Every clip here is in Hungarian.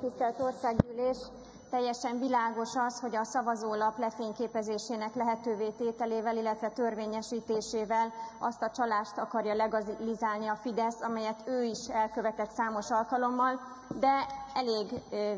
Tisztelt Országgyűlés! Teljesen világos az, hogy a szavazólap lefényképezésének lehetővé tételével, illetve törvényesítésével azt a csalást akarja legalizálni a Fidesz, amelyet ő is elkövetett számos alkalommal, de elég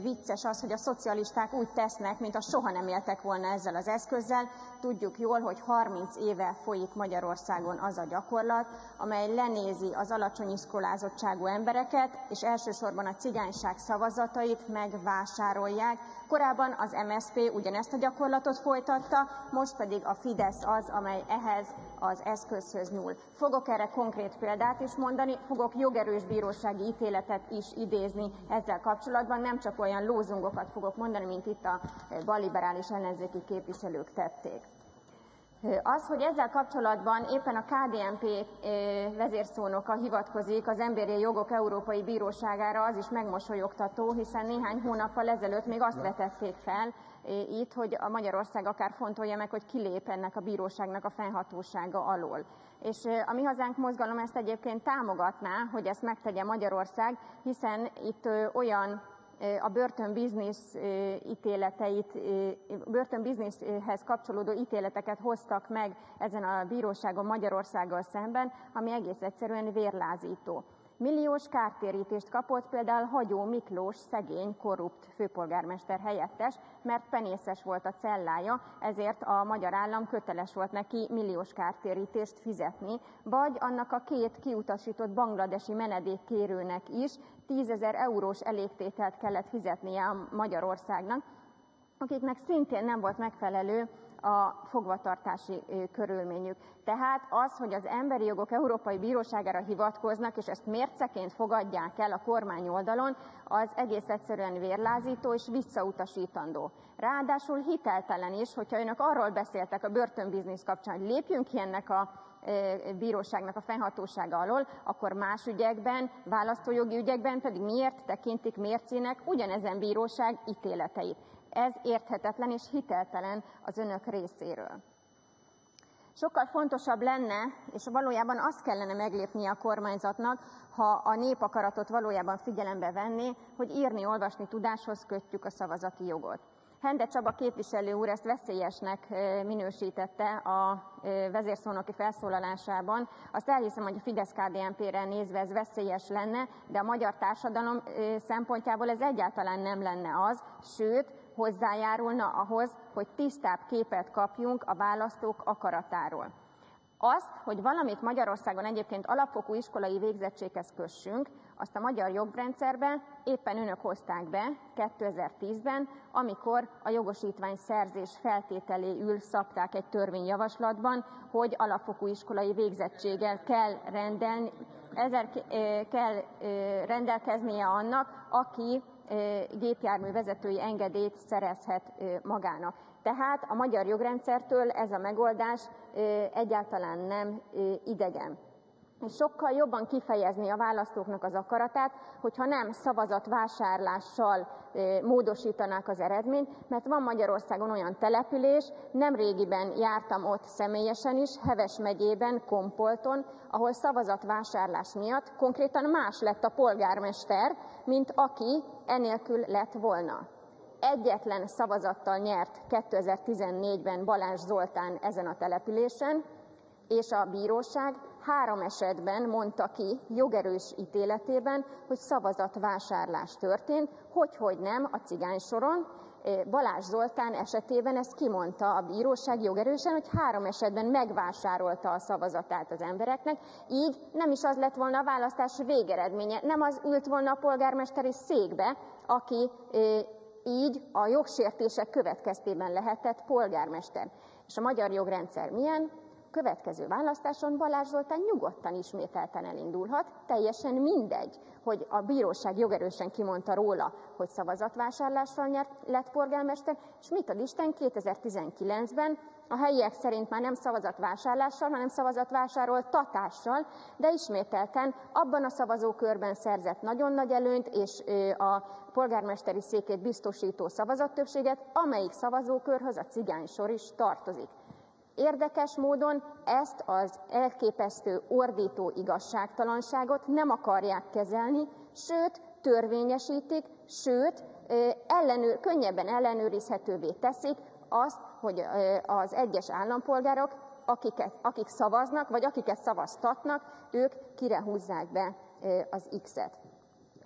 vicces az, hogy a szocialisták úgy tesznek, mint a soha nem éltek volna ezzel az eszközzel. Tudjuk jól, hogy 30 éve folyik Magyarországon az a gyakorlat, amely lenézi az alacsony iskolázottságú embereket, és elsősorban a cigányság szavazatait megvásárolják. Korábban az MSZP ugyanezt a gyakorlatot folytatta, most pedig a Fidesz az, amely ehhez az eszközhöz nyúl. Fogok erre konkrét példát is mondani, fogok jogerős bírósági ítéletet is idézni ezzel kapcsolatban, nem csak olyan lózungokat fogok mondani, mint itt a balliberális ellenzéki képviselők tették. Az, hogy ezzel kapcsolatban éppen a KDNP vezérszónoka hivatkozik az Emberi Jogok Európai Bíróságára, az is megmosolyogtató, hiszen néhány hónappal ezelőtt még azt vetették fel itt, hogy a Magyarország akár fontolja meg, hogy kilép ennek a bíróságnak a fennhatósága alól. És a Mi Hazánk mozgalom ezt egyébként támogatná, hogy ezt megtegye Magyarország, hiszen itt olyan a börtönbiznisz ítéleteit, börtönbizniszhez kapcsolódó ítéleteket hoztak meg ezen a bíróságon Magyarországgal szemben, ami egész egyszerűen vérlázító. Milliós kártérítést kapott például Hagyó Miklós szegény, korrupt főpolgármester helyettes, mert penészes volt a cellája, ezért a magyar állam köteles volt neki milliós kártérítést fizetni, vagy annak a két kiutasított bangladesi menedékkérőnek is 10 ezer eurós elégtételt kellett fizetnie a Magyarországnak, akiknek szintén nem volt megfelelő a fogvatartási körülményük. Tehát az, hogy az Emberi Jogok Európai Bíróságára hivatkoznak, és ezt mérceként fogadják el a kormány oldalon, az egész egyszerűen vérlázító és visszautasítandó. Ráadásul hiteltelen is, hogyha önök arról beszéltek a börtönbiznisz kapcsán, hogy lépjünk ki ennek a bíróságnak a fennhatósága alól, akkor más ügyekben, választójogi ügyekben pedig miért tekintik mércének ugyanezen bíróság ítéleteit. Ez érthetetlen és hiteltelen az önök részéről. Sokkal fontosabb lenne, és valójában azt kellene meglépnie a kormányzatnak, ha a népakaratot valójában figyelembe venné, hogy írni, olvasni tudáshoz kötjük a szavazati jogot. Hende Csaba képviselő úr ezt veszélyesnek minősítette a vezérszónoki felszólalásában. Azt elhiszem, hogy a Fidesz-KDNP-re nézve ez veszélyes lenne, de a magyar társadalom szempontjából ez egyáltalán nem lenne az, sőt, hozzájárulna ahhoz, hogy tisztább képet kapjunk a választók akaratáról. Azt, hogy valamit Magyarországon egyébként alapfokú iskolai végzettséghez kössünk, azt a magyar jogrendszerben éppen önök hozták be 2010-ben, amikor a jogosítvány szerzés feltételéül szabták egy törvényjavaslatban, hogy alapfokú iskolai végzettséggel kell, rendelni, ezzel kell rendelkeznie annak, aki gépjármű vezetői engedélyt szerezhet magának. Tehát a magyar jogrendszertől ez a megoldás egyáltalán nem idegen sokkal jobban kifejezni a választóknak az akaratát, hogyha nem szavazatvásárlással módosítanák az eredményt, mert van Magyarországon olyan település, nem régiben jártam ott személyesen is, Heves megyében, Kompolton, ahol szavazatvásárlás miatt konkrétan más lett a polgármester, mint aki enélkül lett volna. Egyetlen szavazattal nyert 2014-ben Balázs Zoltán ezen a településen, és a bíróság három esetben mondta ki jogerős ítéletében, hogy szavazatvásárlás történt, hogy, hogy nem a cigány soron. Balázs Zoltán esetében ezt kimondta a bíróság jogerősen, hogy három esetben megvásárolta a szavazatát az embereknek, így nem is az lett volna a választás végeredménye, nem az ült volna a polgármesteri székbe, aki így a jogsértések következtében lehetett polgármester. És a magyar jogrendszer milyen? Következő választáson Balázs Zoltán nyugodtan ismételten elindulhat, teljesen mindegy, hogy a bíróság jogerősen kimondta róla, hogy szavazatvásárlással nyert, lett polgármester, és mit ad Isten 2019-ben a helyiek szerint már nem szavazatvásárlással, hanem szavazatvásároltatással, de ismételten abban a szavazókörben szerzett nagyon nagy előnyt, és a polgármesteri székét biztosító szavazattöbbséget, amelyik szavazókörhöz a cigány sor is tartozik. Érdekes módon ezt az elképesztő ordító igazságtalanságot nem akarják kezelni, sőt, törvényesítik, sőt, ellenőr, könnyebben ellenőrizhetővé teszik azt, hogy az egyes állampolgárok, akiket, akik szavaznak, vagy akiket szavaztatnak, ők kire húzzák be az X-et.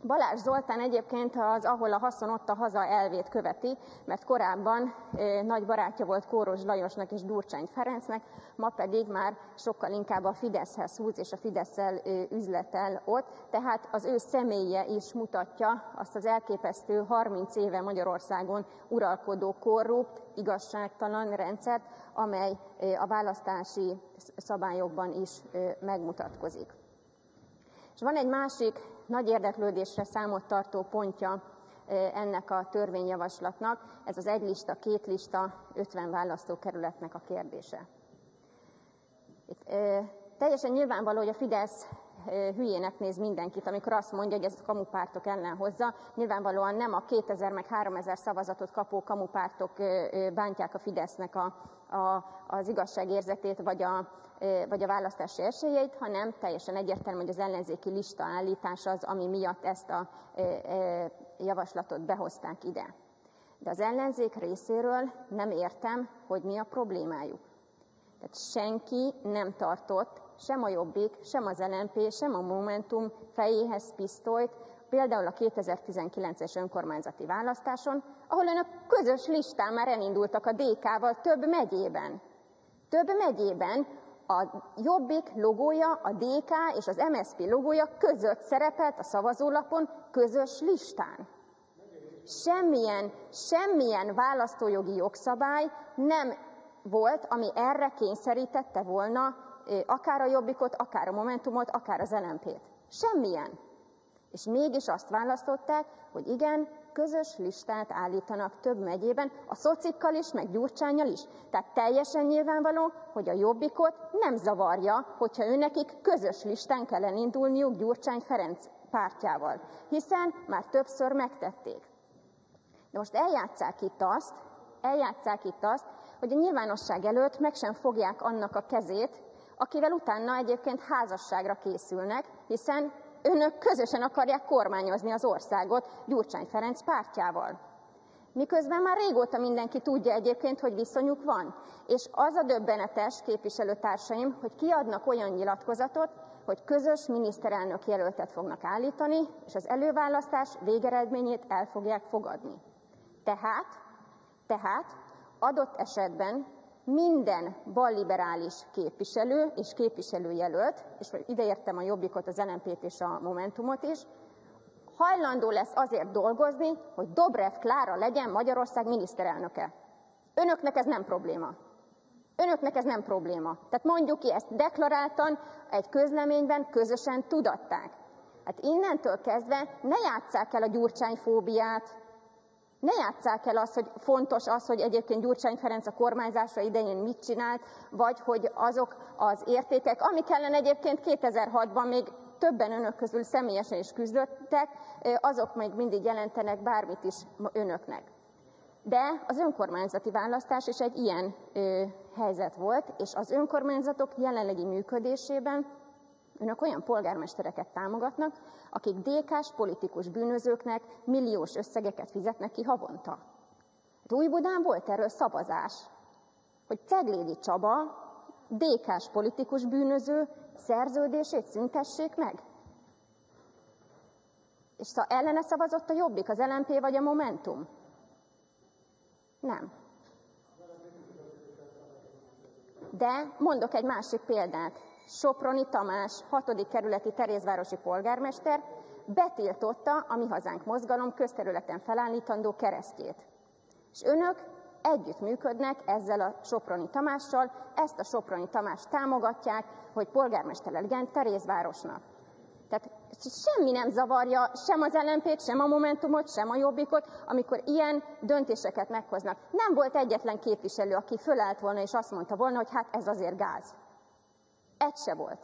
Balázs Zoltán egyébként az ahol a haszon ott a haza elvét követi, mert korábban nagy barátja volt Kóros Lajosnak és Durcsány Ferencnek, ma pedig már sokkal inkább a Fideszhez húz és a Fideszsel e, üzletel ott, tehát az ő személye is mutatja azt az elképesztő 30 éve Magyarországon uralkodó korrupt, igazságtalan rendszert, amely a választási szabályokban is megmutatkozik. És van egy másik nagy érdeklődésre számot tartó pontja ennek a törvényjavaslatnak, ez az egy lista, két lista, 50 választókerületnek a kérdése. Itt, teljesen nyilvánvaló, hogy a Fidesz hülyének néz mindenkit, amikor azt mondja, hogy ez a kamupártok ellen hozza. Nyilvánvalóan nem a 2000 meg 3000 szavazatot kapó kamupártok bántják a Fidesznek a, a, az igazságérzetét, vagy a, vagy a választási esélyeit, hanem teljesen egyértelmű, hogy az ellenzéki lista állítás az, ami miatt ezt a javaslatot behozták ide. De az ellenzék részéről nem értem, hogy mi a problémájuk. Tehát senki nem tartott sem a Jobbik, sem az LNP, sem a Momentum fejéhez pisztolyt, például a 2019-es önkormányzati választáson, ahol önök közös listán már elindultak a DK-val több megyében. Több megyében a Jobbik logója, a DK és az MSZP logója között szerepelt a szavazólapon közös listán. Semmilyen, semmilyen választójogi jogszabály nem volt, ami erre kényszerítette volna akár a Jobbikot, akár a Momentumot, akár az LMP-t. Semmilyen. És mégis azt választották, hogy igen, közös listát állítanak több megyében, a szocikkal is, meg Gyurcsányjal is. Tehát teljesen nyilvánvaló, hogy a Jobbikot nem zavarja, hogyha őnekik közös listán kell elindulniuk Gyurcsány Ferenc pártjával, hiszen már többször megtették. De most eljátszák itt azt, eljátszák itt azt, hogy a nyilvánosság előtt meg sem fogják annak a kezét, akivel utána egyébként házasságra készülnek, hiszen önök közösen akarják kormányozni az országot Gyurcsány Ferenc pártjával. Miközben már régóta mindenki tudja egyébként, hogy viszonyuk van. És az a döbbenetes, képviselőtársaim, hogy kiadnak olyan nyilatkozatot, hogy közös miniszterelnök jelöltet fognak állítani, és az előválasztás végeredményét el fogják fogadni. Tehát, tehát adott esetben minden balliberális képviselő és képviselőjelölt, és ideértem a Jobbikot, az NMP-t és a Momentumot is, hajlandó lesz azért dolgozni, hogy Dobrev Klára legyen Magyarország miniszterelnöke. Önöknek ez nem probléma. Önöknek ez nem probléma. Tehát mondjuk ki, ezt deklaráltan egy közleményben közösen tudatták. Hát innentől kezdve ne játsszák el a gyurcsányfóbiát, ne játsszák el azt, hogy fontos az, hogy egyébként Gyurcsány Ferenc a kormányzása idején mit csinált, vagy hogy azok az értékek, amik ellen egyébként 2006-ban még többen önök közül személyesen is küzdöttek, azok még mindig jelentenek bármit is önöknek. De az önkormányzati választás is egy ilyen ö, helyzet volt, és az önkormányzatok jelenlegi működésében Önök olyan polgármestereket támogatnak, akik DK-s politikus bűnözőknek milliós összegeket fizetnek ki havonta. Hát Újbudán volt erről szavazás, hogy Ceglédi Csaba, DK-s politikus bűnöző szerződését szüntessék meg. És ellene szavazott a Jobbik, az LMP vagy a Momentum? Nem. De mondok egy másik példát. Soproni Tamás, 6. kerületi Terézvárosi polgármester betiltotta a Mi Hazánk mozgalom közterületen felállítandó keresztjét. És önök együtt működnek ezzel a Soproni Tamással, ezt a Soproni Tamást támogatják, hogy polgármester legyen Terézvárosnak. Tehát semmi nem zavarja sem az lmp sem a Momentumot, sem a Jobbikot, amikor ilyen döntéseket meghoznak. Nem volt egyetlen képviselő, aki fölállt volna és azt mondta volna, hogy hát ez azért gáz. Egy se volt.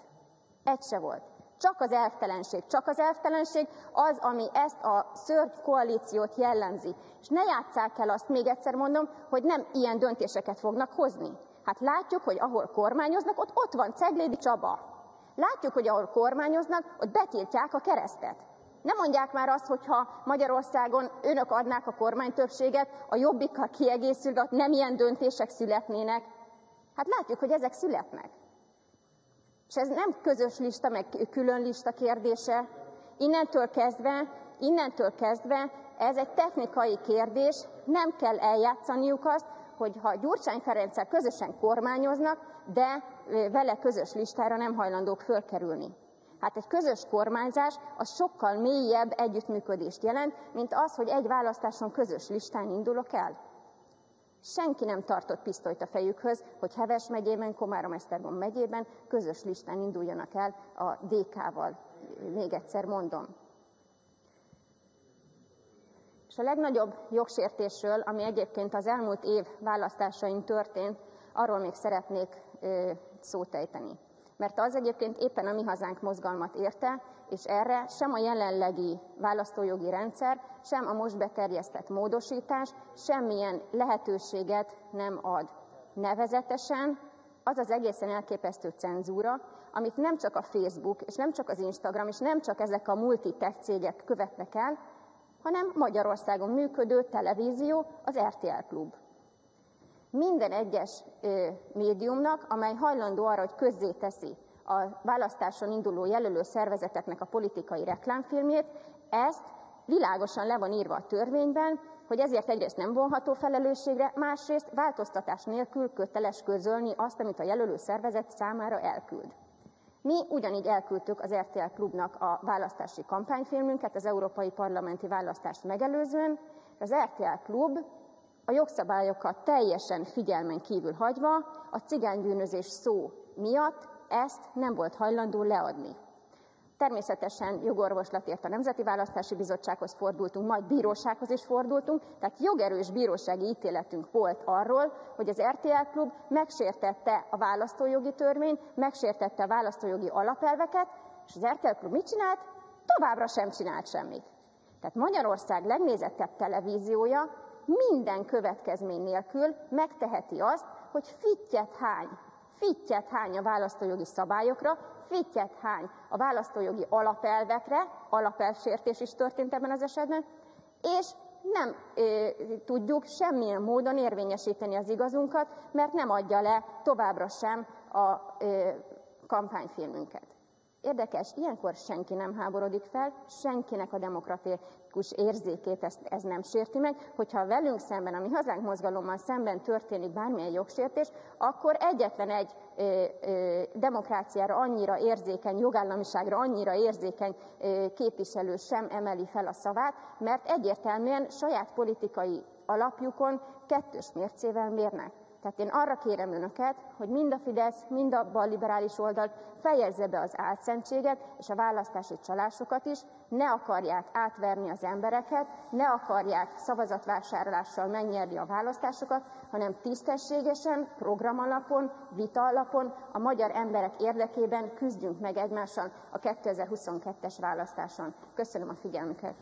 Egy se volt. Csak az elvtelenség, csak az elvtelenség az, ami ezt a szörny koalíciót jellemzi. És ne játsszák el azt, még egyszer mondom, hogy nem ilyen döntéseket fognak hozni. Hát látjuk, hogy ahol kormányoznak, ott ott van Ceglédi Csaba. Látjuk, hogy ahol kormányoznak, ott betiltják a keresztet. Nem mondják már azt, hogyha Magyarországon önök adnák a kormánytöbbséget, a jobbikkal kiegészülve, nem ilyen döntések születnének. Hát látjuk, hogy ezek születnek. És ez nem közös lista, meg külön lista kérdése. Innentől kezdve, innentől kezdve ez egy technikai kérdés, nem kell eljátszaniuk azt, hogy ha Gyurcsány Ferenccel közösen kormányoznak, de vele közös listára nem hajlandók fölkerülni. Hát egy közös kormányzás az sokkal mélyebb együttműködést jelent, mint az, hogy egy választáson közös listán indulok el. Senki nem tartott pisztolyt a fejükhöz, hogy Heves megyében, Komárom-Esztergom megyében közös listán induljanak el a DK-val. Még egyszer mondom. És a legnagyobb jogsértésről, ami egyébként az elmúlt év választásain történt, arról még szeretnék szót ejteni. Mert az egyébként éppen a Mi Hazánk mozgalmat érte, és erre sem a jelenlegi választójogi rendszer, sem a most beterjesztett módosítás semmilyen lehetőséget nem ad. Nevezetesen az az egészen elképesztő cenzúra, amit nem csak a Facebook, és nem csak az Instagram, és nem csak ezek a multitech cégek követnek el, hanem Magyarországon működő televízió, az RTL Klub. Minden egyes ö, médiumnak, amely hajlandó arra, hogy közzéteszi a választáson induló jelölő szervezeteknek a politikai reklámfilmjét, ezt világosan le van írva a törvényben, hogy ezért egyrészt nem vonható felelősségre, másrészt változtatás nélkül köteles közölni azt, amit a jelölő szervezet számára elküld. Mi ugyanígy elküldtük az RTL Klubnak a választási kampányfilmünket az európai parlamenti választást megelőzően. Az RTL Klub a jogszabályokat teljesen figyelmen kívül hagyva a cigánybűnözés szó miatt ezt nem volt hajlandó leadni. Természetesen jogorvoslatért a Nemzeti Választási Bizottsághoz fordultunk, majd bírósághoz is fordultunk, tehát jogerős bírósági ítéletünk volt arról, hogy az RTL Klub megsértette a választójogi törvényt, megsértette a választójogi alapelveket, és az RTL Klub mit csinált? Továbbra sem csinált semmit. Tehát Magyarország legnézettebb televíziója minden következmény nélkül megteheti azt, hogy fittyet hány, fittyet hány a választójogi szabályokra, fittyet hány a választójogi alapelvekre, alapelvsértés is történt ebben az esetben, és nem ö, tudjuk semmilyen módon érvényesíteni az igazunkat, mert nem adja le továbbra sem a ö, kampányfilmünket. Érdekes, ilyenkor senki nem háborodik fel, senkinek a demokratikus érzékét ez, ez nem sérti meg, hogyha velünk szemben, a mi hazánk mozgalommal szemben történik bármilyen jogsértés, akkor egyetlen egy ö, ö, demokráciára annyira érzékeny, jogállamiságra annyira érzékeny ö, képviselő sem emeli fel a szavát, mert egyértelműen saját politikai alapjukon kettős mércével mérnek. Tehát én arra kérem önöket, hogy mind a Fidesz, mind a balliberális oldal fejezze be az álszentséget és a választási csalásokat is, ne akarják átverni az embereket, ne akarják szavazatvásárlással megnyerni a választásokat, hanem tisztességesen, programalapon, vita alapon a magyar emberek érdekében küzdjünk meg egymással a 2022-es választáson. Köszönöm a figyelmüket!